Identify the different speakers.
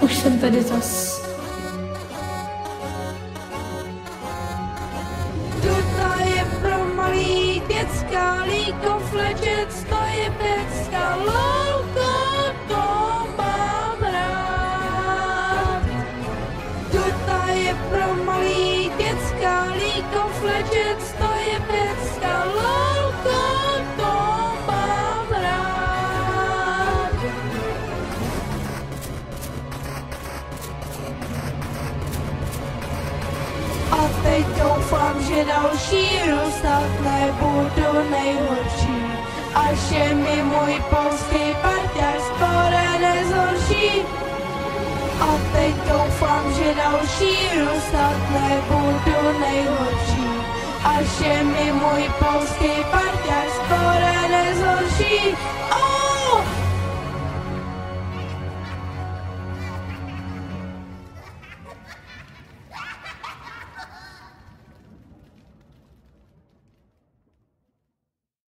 Speaker 1: Už jsem tady zas.
Speaker 2: Tuta je pro malý děcka, líko flečec, to je pecka, lolko, to mám rád. Tuta je pro malý děcka, líko flečec, to A teď doufám, že další rok snad nebudu nejhorší. Až je mi můj polský parťák skoro nezhorší. A teď doufám, že další rok snad nebudu nejhorší. Až je mi můj polský parťák skoro nezhorší.